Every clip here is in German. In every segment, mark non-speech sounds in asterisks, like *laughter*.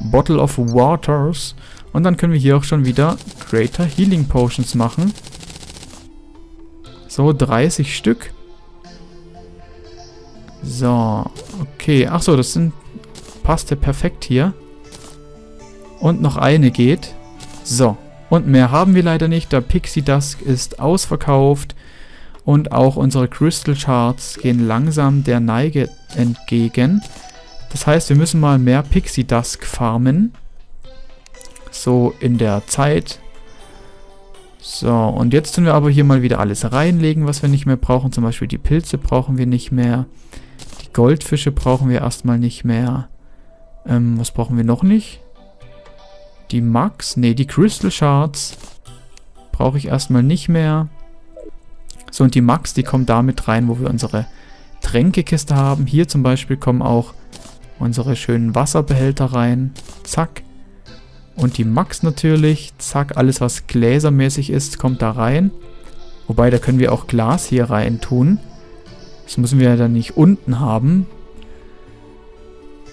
Bottle of Waters. Und dann können wir hier auch schon wieder Greater Healing Potions machen. So, 30 Stück. So, okay. Achso, das sind passte perfekt hier. Und noch eine geht. So, und mehr haben wir leider nicht. Der Pixie Dusk ist ausverkauft. Und auch unsere Crystal Charts gehen langsam der Neige entgegen. Das heißt, wir müssen mal mehr Pixie Dusk farmen. So in der Zeit. So, und jetzt tun wir aber hier mal wieder alles reinlegen, was wir nicht mehr brauchen. Zum Beispiel die Pilze brauchen wir nicht mehr. Die Goldfische brauchen wir erstmal nicht mehr. Ähm, was brauchen wir noch nicht? Die Max, ne, die Crystal Shards brauche ich erstmal nicht mehr. So, und die Max, die kommen damit rein, wo wir unsere Tränkekiste haben. Hier zum Beispiel kommen auch unsere schönen Wasserbehälter rein. Zack. Und die Max natürlich. Zack, alles was gläsermäßig ist, kommt da rein. Wobei, da können wir auch Glas hier rein tun. Das müssen wir ja dann nicht unten haben.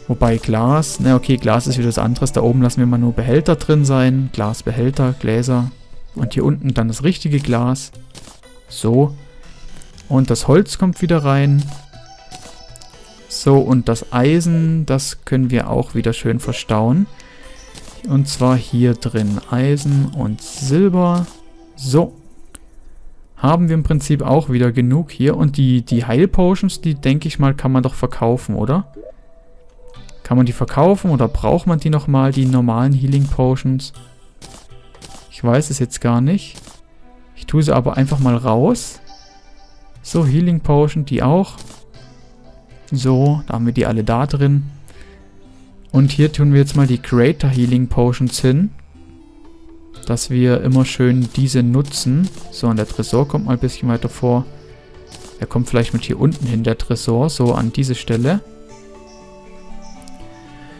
Wobei Glas, na okay, Glas ist wieder das anderes. Da oben lassen wir mal nur Behälter drin sein. Glasbehälter, Gläser. Und hier unten dann das richtige Glas. So. Und das Holz kommt wieder rein. So, und das Eisen, das können wir auch wieder schön verstauen. Und zwar hier drin Eisen und Silber. So. Haben wir im Prinzip auch wieder genug hier. Und die, die Heilpotions, die denke ich mal, kann man doch verkaufen, oder? Kann man die verkaufen oder braucht man die nochmal, die normalen Healing Potions? Ich weiß es jetzt gar nicht. Ich tue sie aber einfach mal raus. So, Healing Potion, die auch. So, da haben wir die alle da drin. Und hier tun wir jetzt mal die Greater Healing Potions hin. Dass wir immer schön diese nutzen. So, und der Tresor kommt mal ein bisschen weiter vor. Er kommt vielleicht mit hier unten hin, der Tresor. So, an diese Stelle.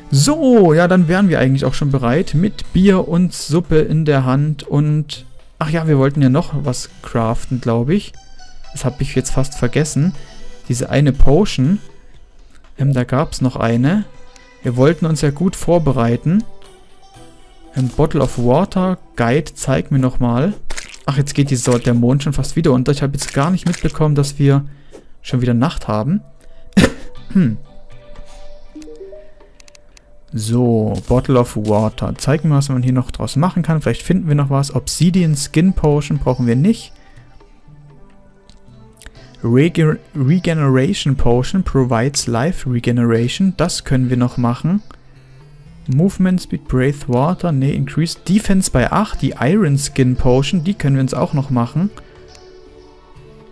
So, ja, dann wären wir eigentlich auch schon bereit. Mit Bier und Suppe in der Hand. Und, ach ja, wir wollten ja noch was craften, glaube ich. Das habe ich jetzt fast vergessen. Diese eine Potion. Ähm, da gab es noch eine. Wir wollten uns ja gut vorbereiten. Ein Bottle of Water. Guide, zeig mir nochmal. Ach, jetzt geht die so der Mond schon fast wieder unter. Ich habe jetzt gar nicht mitbekommen, dass wir schon wieder Nacht haben. *coughs* hm. So, Bottle of Water. Zeig mir, was man hier noch draus machen kann. Vielleicht finden wir noch was. Obsidian Skin Potion brauchen wir nicht. Rege Regeneration Potion provides Life Regeneration. Das können wir noch machen. Movement Speed, Breath Water. Ne, Increased Defense bei 8. Die Iron Skin Potion, die können wir uns auch noch machen.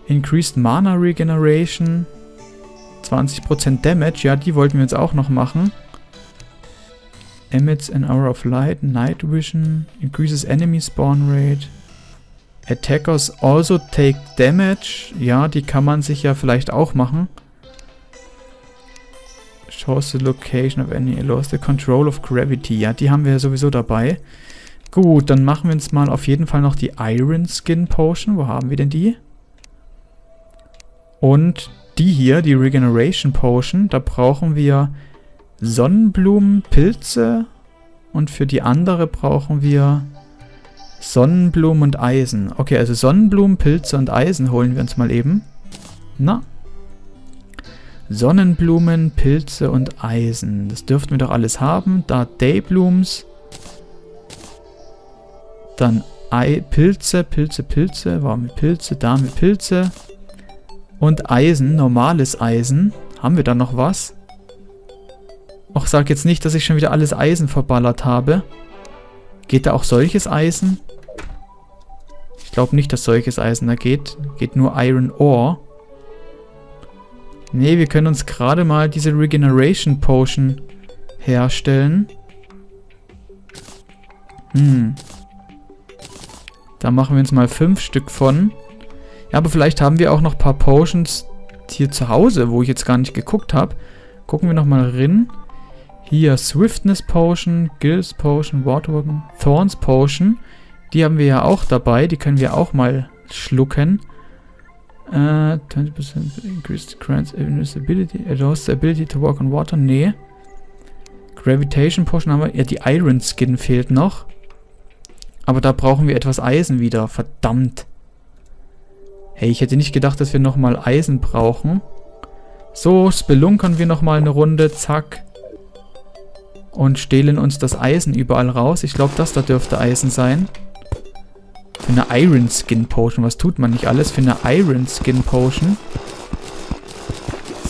Increased Mana Regeneration. 20% Damage. Ja, die wollten wir uns auch noch machen. Emits an hour of light, night vision, increases enemy spawn rate. Attackers also take damage. Ja, die kann man sich ja vielleicht auch machen. Shows the location of any, allows the control of gravity. Ja, die haben wir ja sowieso dabei. Gut, dann machen wir uns mal auf jeden Fall noch die Iron Skin Potion. Wo haben wir denn die? Und die hier, die Regeneration Potion, da brauchen wir Sonnenblumen, Pilze und für die andere brauchen wir Sonnenblumen und Eisen. Okay, also Sonnenblumen, Pilze und Eisen holen wir uns mal eben. Na? Sonnenblumen, Pilze und Eisen. Das dürften wir doch alles haben. Da Dayblooms. Dann Ei Pilze, Pilze, Pilze. Warme Pilze, da haben wir Pilze. Und Eisen, normales Eisen. Haben wir da noch was? Och, sag jetzt nicht, dass ich schon wieder alles Eisen verballert habe. Geht da auch solches Eisen? Ich glaube nicht, dass solches Eisen da geht. Geht nur Iron Ore. Nee, wir können uns gerade mal diese Regeneration Potion herstellen. Hm. Da machen wir uns mal fünf Stück von. Ja, aber vielleicht haben wir auch noch ein paar Potions hier zu Hause, wo ich jetzt gar nicht geguckt habe. Gucken wir nochmal rein. Hier Swiftness Potion, Gills Potion, Waterwalking, Thorns Potion. Die haben wir ja auch dabei. Die können wir auch mal schlucken. Uh, 20% increased grants invisibility. Allows the ability to walk on water. Nee. Gravitation Potion haben wir. Ja, die Iron Skin fehlt noch. Aber da brauchen wir etwas Eisen wieder. Verdammt. Hey, ich hätte nicht gedacht, dass wir nochmal Eisen brauchen. So, spelunkern wir nochmal eine Runde. Zack. Und stehlen uns das Eisen überall raus. Ich glaube, das da dürfte Eisen sein. Für eine Iron Skin Potion. Was tut man nicht alles für eine Iron Skin Potion?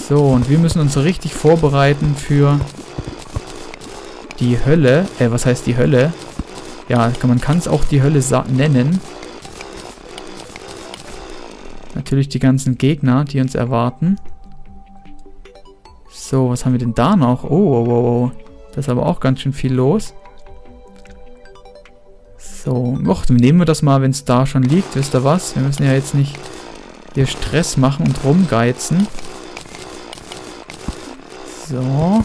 So, und wir müssen uns richtig vorbereiten für die Hölle. Äh, was heißt die Hölle? Ja, man kann es auch die Hölle nennen. Natürlich die ganzen Gegner, die uns erwarten. So, was haben wir denn da noch? Oh, oh, oh, oh. Da ist aber auch ganz schön viel los. So, och, nehmen wir das mal, wenn es da schon liegt. Wisst ihr was? Wir müssen ja jetzt nicht hier Stress machen und rumgeizen. So.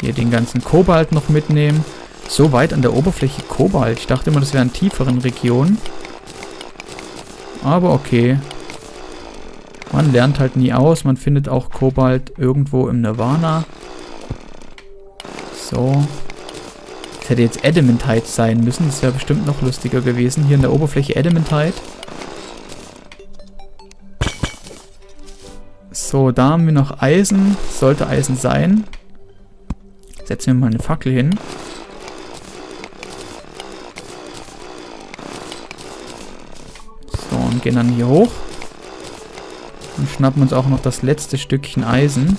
Hier den ganzen Kobalt noch mitnehmen. So weit an der Oberfläche Kobalt. Ich dachte immer, das wären tieferen Regionen. Aber okay. Man lernt halt nie aus. Man findet auch Kobalt irgendwo im Nirvana. So. Das hätte jetzt Adamantite sein müssen. Das wäre bestimmt noch lustiger gewesen. Hier in der Oberfläche Adamantite. So, da haben wir noch Eisen. Sollte Eisen sein. Setzen wir mal eine Fackel hin. So, und gehen dann hier hoch. Und schnappen uns auch noch das letzte Stückchen Eisen.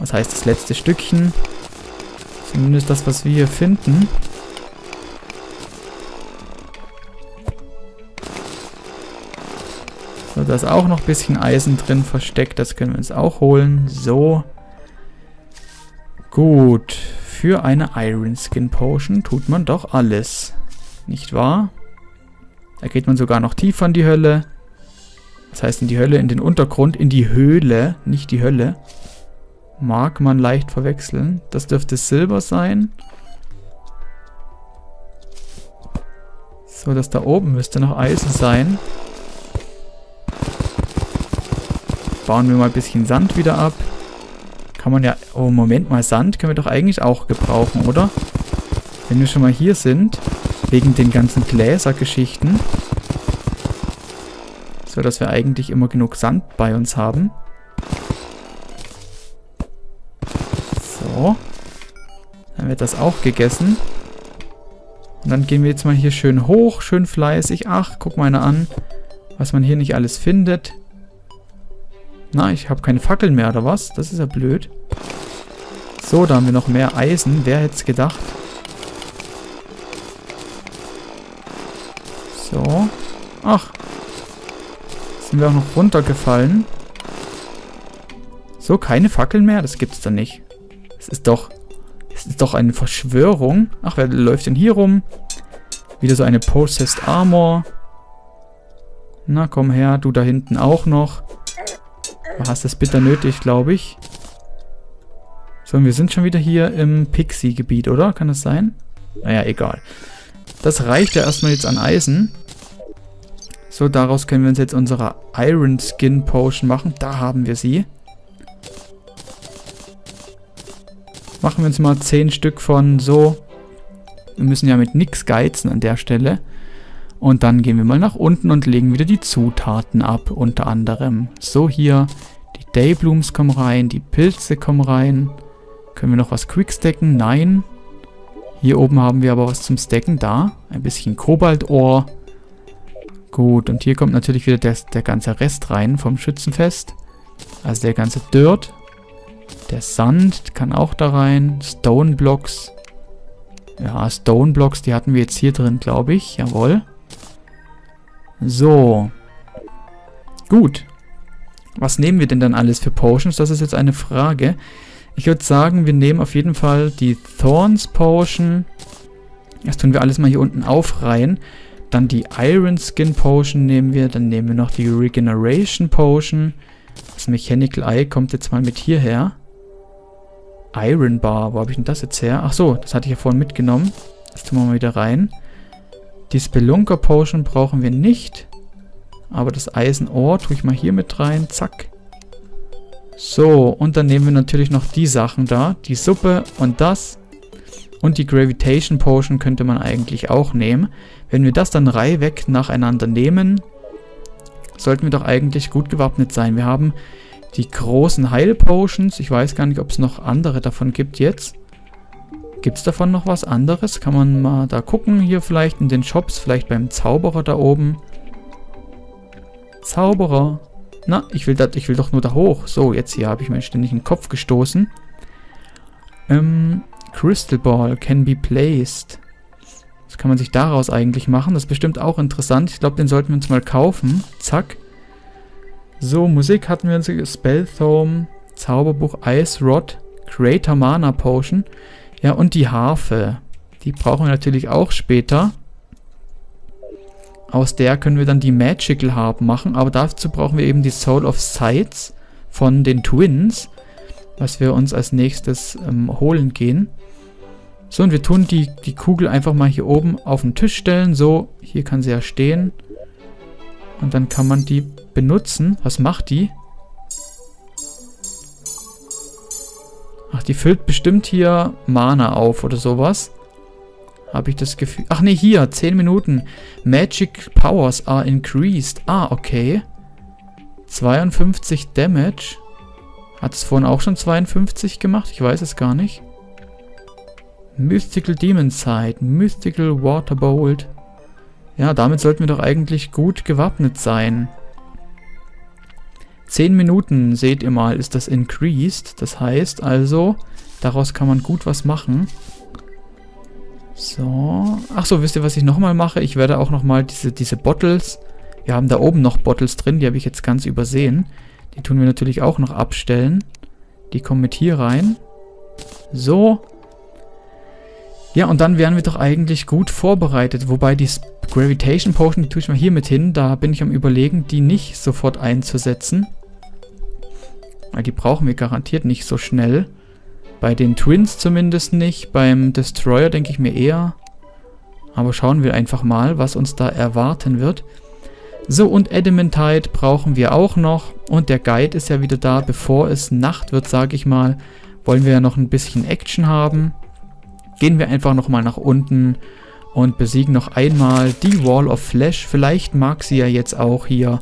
Was heißt das letzte Stückchen? Zumindest das, was wir hier finden. So, da ist auch noch ein bisschen Eisen drin versteckt. Das können wir uns auch holen. So. Gut. Für eine Iron Skin Potion tut man doch alles. Nicht wahr? Da geht man sogar noch tiefer in die Hölle. Das heißt in die Hölle, in den Untergrund, in die Höhle, nicht die Hölle. Mag man leicht verwechseln. Das dürfte Silber sein. So, das da oben müsste noch Eisen sein. Bauen wir mal ein bisschen Sand wieder ab. Kann man ja... Oh, Moment mal, Sand können wir doch eigentlich auch gebrauchen, oder? Wenn wir schon mal hier sind, wegen den ganzen Gläsergeschichten, so dass wir eigentlich immer genug Sand bei uns haben. Wird das auch gegessen. Und dann gehen wir jetzt mal hier schön hoch, schön fleißig. Ach, guck mal einer an, was man hier nicht alles findet. Na, ich habe keine Fackeln mehr, oder was? Das ist ja blöd. So, da haben wir noch mehr Eisen. Wer hätte es gedacht? So. Ach. Sind wir auch noch runtergefallen. So, keine Fackeln mehr? Das gibt's doch nicht. Es ist doch... Es ist doch eine Verschwörung. Ach, wer läuft denn hier rum? Wieder so eine Possessed Armor. Na, komm her. Du da hinten auch noch. Du hast es bitter nötig, glaube ich. So, und wir sind schon wieder hier im Pixie-Gebiet, oder? Kann das sein? Naja, egal. Das reicht ja erstmal jetzt an Eisen. So, daraus können wir uns jetzt unsere Iron Skin Potion machen. Da haben wir sie. Machen wir uns mal 10 Stück von so. Wir müssen ja mit nichts geizen an der Stelle. Und dann gehen wir mal nach unten und legen wieder die Zutaten ab, unter anderem. So hier, die Dayblooms kommen rein, die Pilze kommen rein. Können wir noch was quickstacken? Nein. Hier oben haben wir aber was zum Stacken. Da, ein bisschen Kobaltohr. Gut, und hier kommt natürlich wieder der, der ganze Rest rein vom Schützenfest. Also der ganze Dirt. Der Sand kann auch da rein. Stone Blocks. Ja, Stone Blocks, die hatten wir jetzt hier drin, glaube ich. Jawohl. So. Gut. Was nehmen wir denn dann alles für Potions? Das ist jetzt eine Frage. Ich würde sagen, wir nehmen auf jeden Fall die Thorns Potion. Das tun wir alles mal hier unten aufreihen. Dann die Iron Skin Potion nehmen wir. Dann nehmen wir noch die Regeneration Potion. Das Mechanical Eye kommt jetzt mal mit hierher. Iron Bar. Wo habe ich denn das jetzt her? Ach so, das hatte ich ja vorhin mitgenommen. Das tun wir mal wieder rein. Die Spelunker Potion brauchen wir nicht. Aber das Eisenohr tue ich mal hier mit rein. Zack. So, und dann nehmen wir natürlich noch die Sachen da. Die Suppe und das. Und die Gravitation Potion könnte man eigentlich auch nehmen. Wenn wir das dann reihweg nacheinander nehmen, sollten wir doch eigentlich gut gewappnet sein. Wir haben die großen Heil-Potions. Ich weiß gar nicht, ob es noch andere davon gibt jetzt. Gibt es davon noch was anderes? Kann man mal da gucken, hier vielleicht in den Shops, vielleicht beim Zauberer da oben. Zauberer. Na, ich will, dat, ich will doch nur da hoch. So, jetzt hier habe ich mir ständig den Kopf gestoßen. Ähm, Crystal Ball can be placed. Was kann man sich daraus eigentlich machen? Das ist bestimmt auch interessant. Ich glaube, den sollten wir uns mal kaufen. Zack. So, Musik hatten wir uns. Spellthome, Zauberbuch, Ice Rod, Creator Mana Potion. Ja, und die Harfe. Die brauchen wir natürlich auch später. Aus der können wir dann die Magical Harp machen, aber dazu brauchen wir eben die Soul of Sights von den Twins, was wir uns als nächstes ähm, holen gehen. So, und wir tun die, die Kugel einfach mal hier oben auf den Tisch stellen. So, hier kann sie ja stehen. Und dann kann man die benutzen. Was macht die? Ach, die füllt bestimmt hier Mana auf oder sowas. Habe ich das Gefühl... Ach nee, hier, 10 Minuten. Magic Powers are increased. Ah, okay. 52 Damage. Hat es vorhin auch schon 52 gemacht? Ich weiß es gar nicht. Mystical Demon Sight. Mystical Waterbolt. Ja, damit sollten wir doch eigentlich gut gewappnet sein. 10 Minuten, seht ihr mal, ist das increased. Das heißt also, daraus kann man gut was machen. So. Achso, wisst ihr, was ich nochmal mache? Ich werde auch nochmal diese, diese Bottles... Wir haben da oben noch Bottles drin, die habe ich jetzt ganz übersehen. Die tun wir natürlich auch noch abstellen. Die kommen mit hier rein. So. Ja, und dann wären wir doch eigentlich gut vorbereitet. Wobei die Gravitation Potion, die tue ich mal hier mit hin. Da bin ich am überlegen, die nicht sofort einzusetzen. Weil die brauchen wir garantiert nicht so schnell. Bei den Twins zumindest nicht. Beim Destroyer denke ich mir eher. Aber schauen wir einfach mal, was uns da erwarten wird. So, und Adamantite brauchen wir auch noch. Und der Guide ist ja wieder da. Bevor es Nacht wird, sage ich mal, wollen wir ja noch ein bisschen Action haben. Gehen wir einfach nochmal nach unten und besiegen noch einmal die Wall of Flesh. Vielleicht mag sie ja jetzt auch hier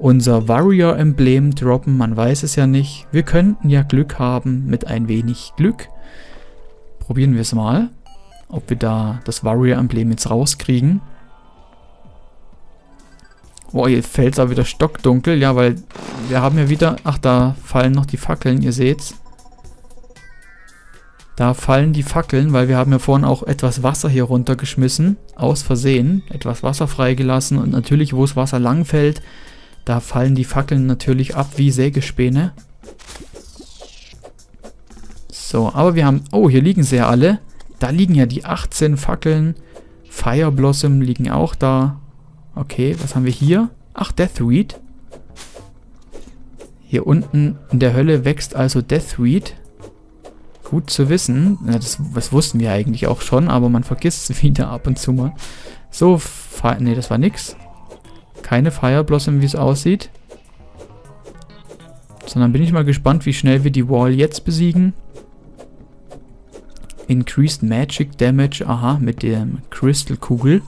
unser Warrior-Emblem droppen, man weiß es ja nicht. Wir könnten ja Glück haben mit ein wenig Glück. Probieren wir es mal, ob wir da das Warrior-Emblem jetzt rauskriegen. Boah, jetzt fällt es auch wieder stockdunkel. Ja, weil wir haben ja wieder... Ach, da fallen noch die Fackeln, ihr seht's. Da fallen die Fackeln, weil wir haben ja vorhin auch etwas Wasser hier runtergeschmissen. Aus Versehen. Etwas Wasser freigelassen. Und natürlich, wo das Wasser lang fällt, da fallen die Fackeln natürlich ab wie Sägespäne. So, aber wir haben... Oh, hier liegen sie ja alle. Da liegen ja die 18 Fackeln. Fire Blossom liegen auch da. Okay, was haben wir hier? Ach, Deathweed. Hier unten in der Hölle wächst also Deathweed. Gut zu wissen. Ja, das, das, wussten wir eigentlich auch schon, aber man vergisst es *laughs* wieder ab und zu mal. So, ne, das war nix keine Fire Blossom, wie es aussieht. Sondern bin ich mal gespannt, wie schnell wir die Wall jetzt besiegen. Increased Magic Damage, aha, mit der Crystal Kugel.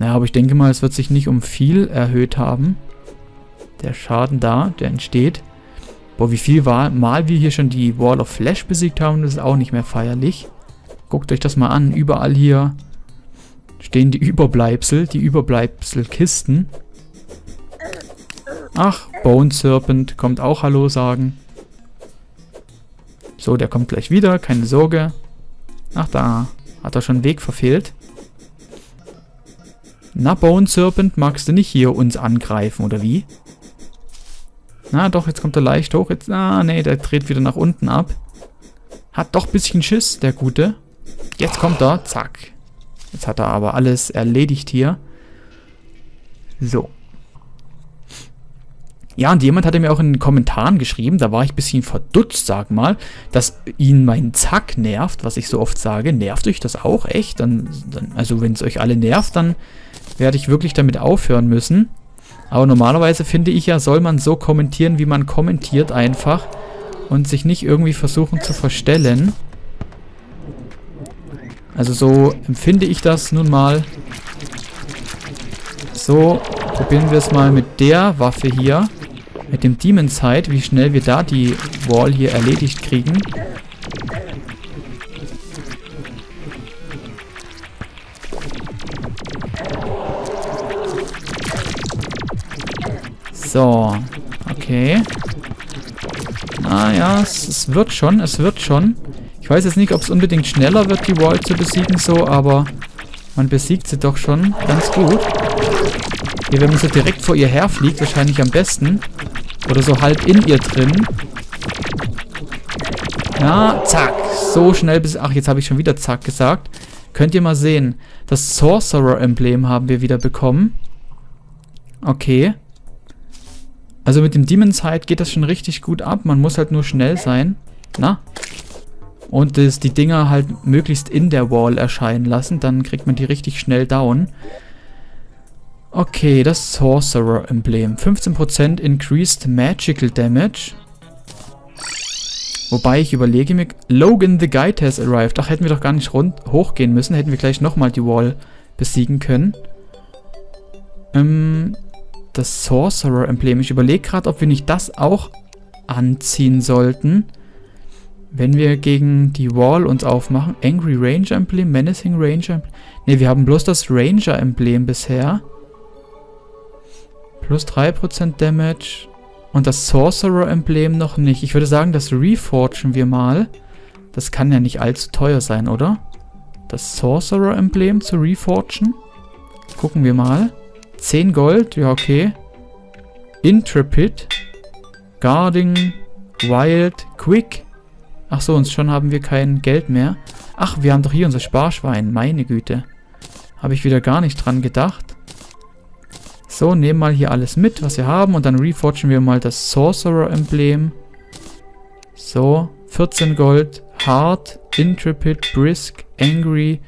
Naja, aber ich denke mal, es wird sich nicht um viel erhöht haben. Der Schaden da, der entsteht. Boah, wie viel war, mal wir hier schon die Wall of Flash besiegt haben, das ist auch nicht mehr feierlich. Guckt euch das mal an, überall hier stehen die Überbleibsel, die Überbleibselkisten. Ach, Bone Serpent kommt auch Hallo sagen. So, der kommt gleich wieder, keine Sorge. Ach, da hat er schon Weg verfehlt. Na, Bone Serpent, magst du nicht hier uns angreifen, oder wie? Na, doch, jetzt kommt er leicht hoch. Jetzt, ah, nee, der dreht wieder nach unten ab. Hat doch ein bisschen Schiss, der Gute. Jetzt kommt er, zack. Jetzt hat er aber alles erledigt hier. So. Ja, und jemand hatte mir auch in den Kommentaren geschrieben, da war ich ein bisschen verdutzt, sag mal, dass ihn mein Zack nervt, was ich so oft sage. Nervt euch das auch echt? Dann, dann also wenn es euch alle nervt, dann werde ich wirklich damit aufhören müssen. Aber normalerweise finde ich ja, soll man so kommentieren, wie man kommentiert einfach. und sich nicht irgendwie versuchen zu verstellen. Also so empfinde ich das nun mal. So, probieren wir es mal mit der Waffe hier. Mit dem Demon Sight, wie schnell wir da die Wall hier erledigt kriegen. So, okay. Naja, es, es wird schon, es wird schon. Ich weiß jetzt nicht, ob es unbedingt schneller wird, die Wall zu besiegen so, aber man besiegt sie doch schon ganz gut. Hier, wenn man so direkt vor ihr herfliegt, wahrscheinlich am besten. Oder so halb in ihr drin. Ja, zack. So schnell bis... Ach, jetzt habe ich schon wieder zack gesagt. Könnt ihr mal sehen. Das Sorcerer-Emblem haben wir wieder bekommen. Okay. Also mit dem Demon Sight geht das schon richtig gut ab. Man muss halt nur schnell sein. Na? Und das, die Dinger halt möglichst in der Wall erscheinen lassen. Dann kriegt man die richtig schnell down. Okay, das Sorcerer-Emblem. 15% Increased Magical Damage. Wobei ich überlege mir... Logan the Guide has arrived. Ach, hätten wir doch gar nicht hochgehen müssen. Hätten wir gleich nochmal die Wall besiegen können. Ähm, das Sorcerer-Emblem. Ich überlege gerade, ob wir nicht das auch anziehen sollten. Wenn wir gegen die Wall uns aufmachen. Angry Ranger Emblem, Menacing Ranger Emblem. Ne, wir haben bloß das Ranger Emblem bisher. Plus 3% Damage. Und das Sorcerer Emblem noch nicht. Ich würde sagen, das reforgen wir mal. Das kann ja nicht allzu teuer sein, oder? Das Sorcerer Emblem zu reforgen. Gucken wir mal. 10 Gold, ja okay. Intrepid. Guarding. Wild. Quick. Achso, und schon haben wir kein Geld mehr. Ach, wir haben doch hier unser Sparschwein. Meine Güte. Habe ich wieder gar nicht dran gedacht. So, nehmen mal hier alles mit, was wir haben. Und dann reforgen wir mal das Sorcerer-Emblem. So, 14 Gold. Hard, Intrepid, Brisk, Angry,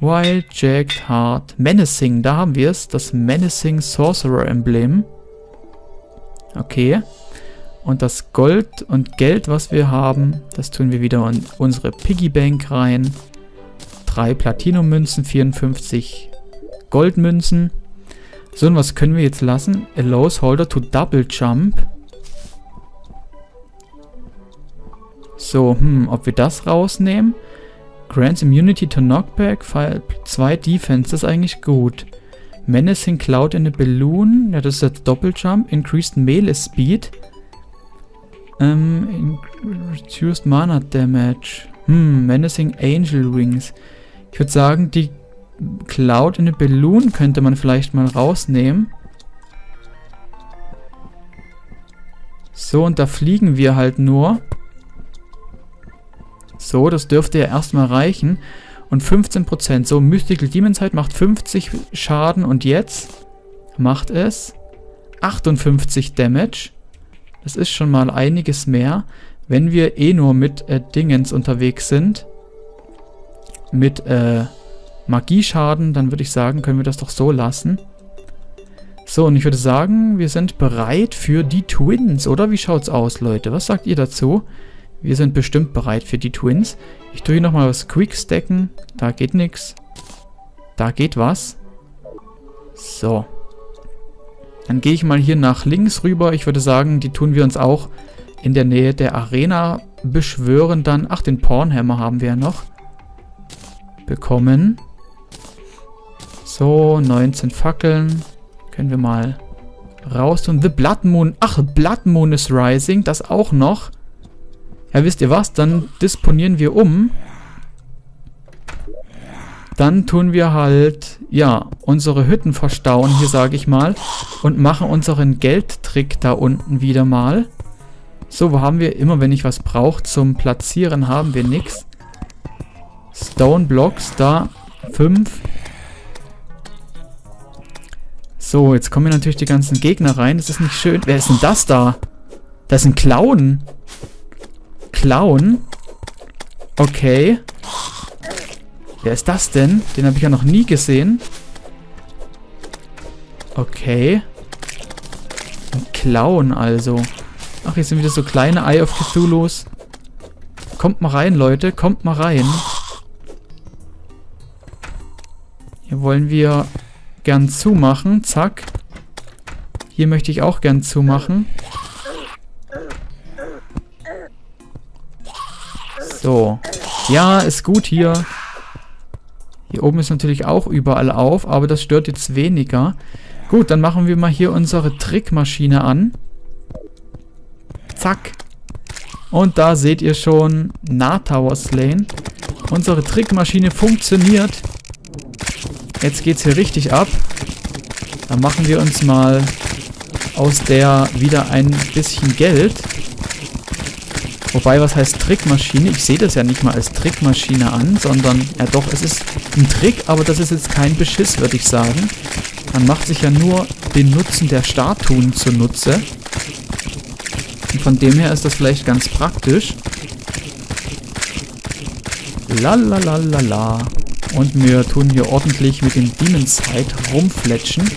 Wild, Jacked, Hard, Menacing. Da haben wir es. Das Menacing Sorcerer-Emblem. Okay. Und das Gold und Geld, was wir haben, das tun wir wieder in unsere Piggybank rein. Drei Platinum-Münzen, 54 Goldmünzen. So, und was können wir jetzt lassen? Allows Holder to Double Jump. So, hm, ob wir das rausnehmen? Grants Immunity to Knockback, 2 Defense, das ist eigentlich gut. Menacing Cloud in a Balloon, ja, das ist der Doppeljump. Increased Melee Speed. Ähm, Reduced Mana Damage. Hm, Menacing Angel Wings. Ich würde sagen, die Cloud in a Balloon könnte man vielleicht mal rausnehmen. So, und da fliegen wir halt nur. So, das dürfte ja erstmal reichen. Und 15%. So, Mystical Demon Sight macht 50 Schaden und jetzt macht es 58 Damage. Das ist schon mal einiges mehr. Wenn wir eh nur mit äh, Dingens unterwegs sind, mit äh, Magieschaden, dann würde ich sagen, können wir das doch so lassen. So, und ich würde sagen, wir sind bereit für die Twins, oder? Wie schaut's aus, Leute? Was sagt ihr dazu? Wir sind bestimmt bereit für die Twins. Ich tue hier nochmal was Quick stacken. Da geht nichts. Da geht was. So. Dann gehe ich mal hier nach links rüber. Ich würde sagen, die tun wir uns auch in der Nähe der Arena beschwören dann. Ach, den Pornhammer haben wir ja noch bekommen. So, 19 Fackeln. Können wir mal raus tun. The Blood Moon. Ach, Blood Moon is rising. Das auch noch. Ja, wisst ihr was? Dann disponieren wir um. Dann tun wir halt, ja, unsere Hütten verstauen hier, sage ich mal. Und machen unseren Geldtrick da unten wieder mal. So, wo haben wir? Immer wenn ich was brauche zum Platzieren, haben wir nichts. Stone Blocks, da. Fünf. So, jetzt kommen hier natürlich die ganzen Gegner rein. Das ist nicht schön. Wer ist denn das da? Das ein Clown. Clown? Okay. Wer ist das denn? Den habe ich ja noch nie gesehen. Okay. Ein Clown also. Ach, hier sind wieder so kleine Eye of Cthulhu's. Kommt mal rein, Leute. Kommt mal rein. Hier wollen wir gern zumachen. Zack. Hier möchte ich auch gern zumachen. So. Ja, ist gut hier. Hier oben ist natürlich auch überall auf, aber das stört jetzt weniger. Gut, dann machen wir mal hier unsere Trickmaschine an. Zack. Und da seht ihr schon Nahtower Slain. Unsere Trickmaschine funktioniert. Jetzt geht's hier richtig ab. Dann machen wir uns mal aus der wieder ein bisschen Geld. Wobei, was heißt Trickmaschine? Ich sehe das ja nicht mal als Trickmaschine an, sondern, ja doch, es ist ein Trick, aber das ist jetzt kein Beschiss, würde ich sagen. Man macht sich ja nur den Nutzen der Statuen zunutze. Und von dem her ist das vielleicht ganz praktisch. Lalalala. Und wir tun hier ordentlich mit dem Demon Sight rumfletschen.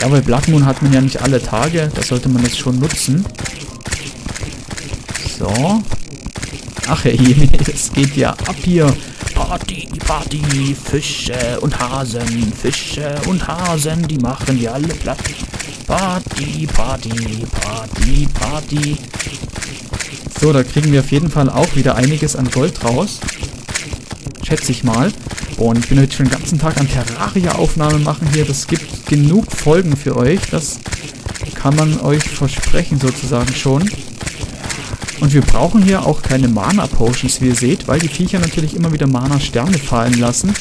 Ja, weil Blood Moon hat man ja nicht alle Tage. Da sollte man das schon nutzen. So. Ach hey, *laughs* es geht ja ab hier. Party, Party, Fische und Hasen, Fische und Hasen, die machen die alle platt. Party, Party, Party, Party. So, da kriegen wir auf jeden Fall auch wieder einiges an Gold raus. Schätze ich mal. Und ich bin heute schon den ganzen Tag an Terraria-Aufnahmen machen hier. Das gibt genug Folgen für euch. Das kann man euch versprechen sozusagen schon. Und wir brauchen hier auch keine Mana-Potions, wie ihr seht, weil die Viecher natürlich immer wieder Mana-Sterne fallen lassen.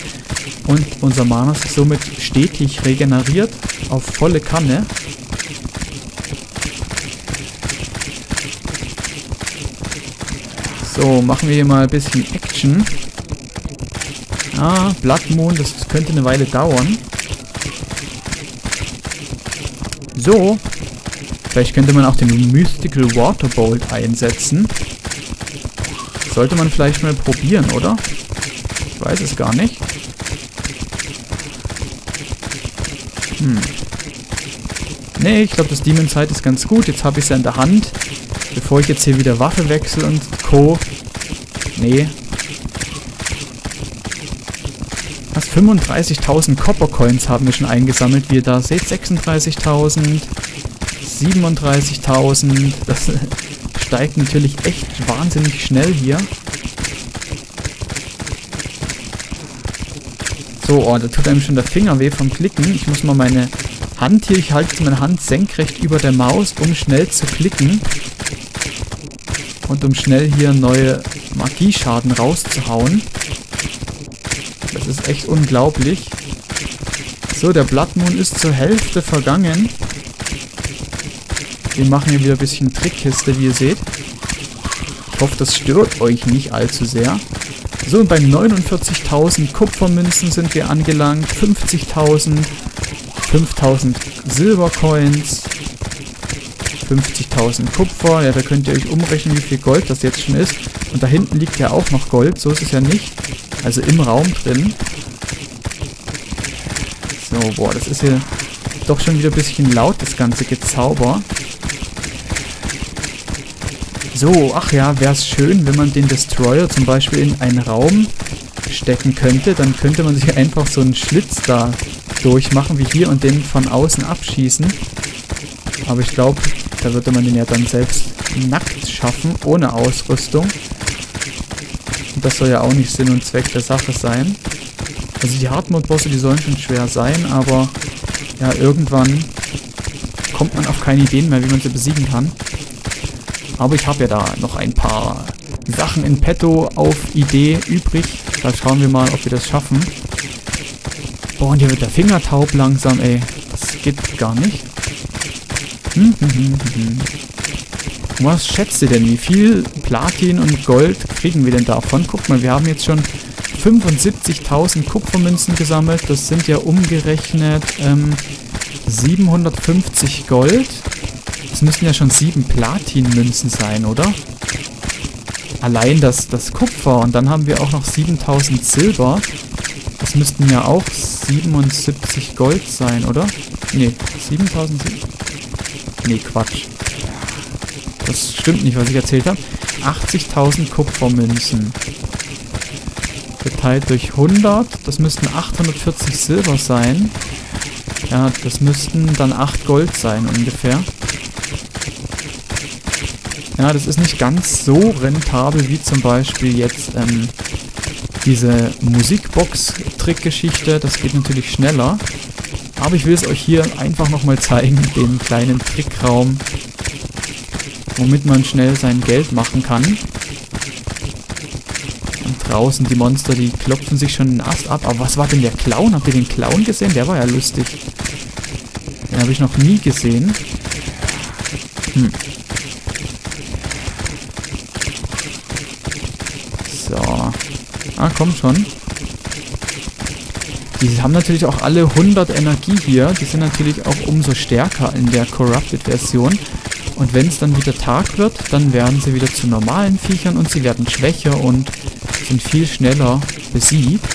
Und unser Mana sich somit stetig regeneriert auf volle Kanne. So, machen wir hier mal ein bisschen Action. Ah, Blood Moon, das könnte eine Weile dauern. So. Vielleicht könnte man auch den Mystical Water Bolt einsetzen. Sollte man vielleicht mal probieren, oder? Ich weiß es gar nicht. Hm. Nee, ich glaube, das Demon Sight ist ganz gut. Jetzt habe ich es ja in der Hand. Bevor ich jetzt hier wieder Waffe wechsle und Co. Nee. Was? 35.000 Copper Coins haben wir schon eingesammelt, wie ihr da seht. 36.000. 37.000. Das *laughs* steigt natürlich echt wahnsinnig schnell hier. So, oh, da tut einem schon der Finger weh vom Klicken. Ich muss mal meine Hand hier, ich halte meine Hand senkrecht über der Maus, um schnell zu klicken. Und um schnell hier neue Magieschaden rauszuhauen. Das ist echt unglaublich. So, der Blood Moon ist zur Hälfte vergangen. Wir machen hier wieder ein bisschen Trickkiste, wie ihr seht. Ich hoffe, das stört euch nicht allzu sehr. So, bei 49.000 Kupfermünzen sind wir angelangt. 50.000, 5.000 Silbercoins, 50.000 Kupfer. Ja, da könnt ihr euch umrechnen, wie viel Gold das jetzt schon ist. Und da hinten liegt ja auch noch Gold. So ist es ja nicht. Also im Raum drin. So, boah, das ist hier doch schon wieder ein bisschen laut, das ganze Gezauber. So, ach ja, wäre es schön, wenn man den Destroyer zum Beispiel in einen Raum stecken könnte. Dann könnte man sich *laughs* einfach so einen Schlitz da durchmachen, wie hier, und den von außen abschießen. Aber ich glaube, da würde man den ja dann selbst nackt schaffen, ohne Ausrüstung. Das soll ja auch nicht Sinn und Zweck der Sache sein. Also die Hardmode-Bosse, die sollen schon schwer sein, aber ja, irgendwann kommt man auf keine Ideen mehr, wie man sie besiegen kann. Aber ich habe ja da noch ein paar Sachen in petto auf Idee übrig. Da schauen wir mal, ob wir das schaffen. Boah, und hier wird der Finger taub langsam, ey. Das geht gar nicht. Hm, hm, hm, hm. Was schätzt ihr denn? Wie viel Platin und Gold kriegen wir denn davon? Guck mal, wir haben jetzt schon 75.000 Kupfermünzen gesammelt. Das sind ja umgerechnet ähm, 750 Gold. Das müssen ja schon sieben Platinmünzen sein, oder? Allein das, das Kupfer und dann haben wir auch noch 7000 Silber. Das müssten ja auch 77 Gold sein, oder? Ne, 7000 Silber. Ne, Quatsch. Das stimmt nicht, was ich erzählt habe. 80.000 Kupfermünzen. Geteilt durch 100, das müssten 840 Silber sein. Ja, das müssten dann 8 Gold sein ungefähr. Ja, das ist nicht ganz so rentabel wie zum Beispiel jetzt ähm, diese Musikbox-Trickgeschichte. Das geht natürlich schneller. Aber ich will es euch hier einfach nochmal zeigen, den kleinen Trickraum, womit man schnell sein Geld machen kann. Und draußen die Monster, die klopfen sich schon den Ast ab. Aber was war denn der Clown? Habt ihr den Clown gesehen? Der war ja lustig. Den habe ich noch nie gesehen. Hm. So. Ah, komm schon. Die haben natürlich auch alle 100 Energie hier. Die sind natürlich auch umso stärker in der Corrupted-Version. Und wenn es dann wieder Tag wird, dann werden sie wieder zu normalen Viechern und sie werden schwächer und sind viel schneller besiegt.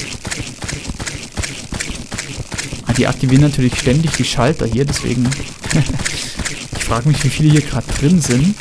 Ah, die aktivieren natürlich ständig die Schalter hier, deswegen... *laughs* ich frage mich, wie viele hier gerade drin sind.